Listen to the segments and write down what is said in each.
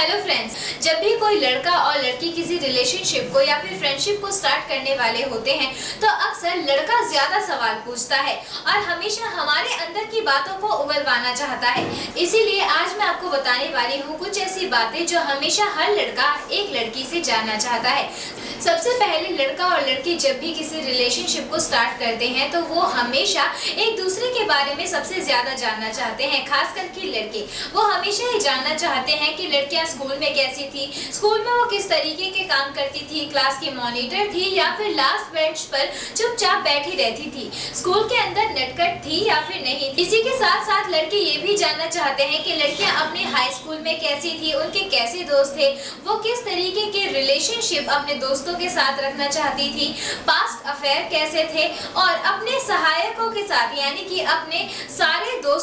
Hello friends जब भी कोई लड़का और लड़की किसी रिलेशनशिप को या फिर फ्रेंडशिप को स्टार्ट करने वाले होते हैं तो अक्सर लड़का ज़्यादा सवाल पूछता है और हमेशा हमारे अंदर की बातों को उबलवाना चाहता है। इसीलिए आज मैं आपको बताने वाली हूँ कुछ ऐसी बातें जो हमेशा हर लड़का एक लड़की से जानना चाहता है। सबसे पहले लड़का और लड़की जब भी किसी रिलेशनशिप को स्टार्ट करते हैं तो वो हमेशा एक दूसरे के बारे में सबसे ज़्यादा जानना चाहते हैं। खास करके लड़के, वो हमेशा ही जानना चाहते हैं कि लड़कियाँ स्कूल में कैसी थी? स्कूल में वो किस तरीके के काम करती थी? क्लास की मॉनिटर थी या फिर लास्ट बेंच पर चुपचाप बैठी रहती थी? स्कूल के अंदर नटकट थी या फिर नहीं इसी के साथ साथ लड़के ये भी जानना चाहते हैं कि लड़कियाँ अपने हाई स्कूल में कैसी थी? उनके कैसे दोस्त थे? वो किस तरीके के रिलेशनशिप अपने दोस्तों के साथ रखना चाहती थी? पास्ट अफेयर कैसे थे? और अपने सहायकों के साथ, यानी कि अपने सारे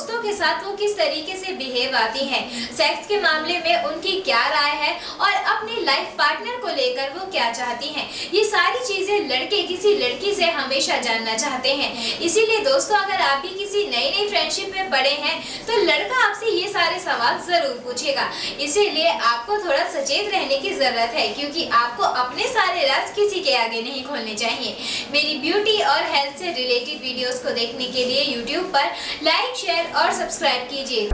दोस्तों के साथ वो किस तरीके से बिहेव आती हैं? सेक्स के मामले में उनकी क्या राय है? और अपने लाइफ पार्टनर को लेकर वो क्या चाहती हैं? ये सारी चीज़ें लड़के किसी लड़की से हमेशा जानना चाहते हैं। इसीलिए दोस्तों, अगर आप भी किसी नई नई फ्रेंडशिप में पड़े हैं तो लड़का आपसे ये सारे सवाल ज़रूर पूछेगा। इसीलिए आपको थोड़ा सचेत रहने की ज़रूरत है, क्योंकि आपको अपने सारे राज किसी के आगे नहीं खोलने चाहिए। मेरी ब्यूटी और हेल्थ से रिलेटेड वीडियोस को देखने के लिए यूट्यूब पर लाइक शेयर और सब्सक्राइब कीजिए।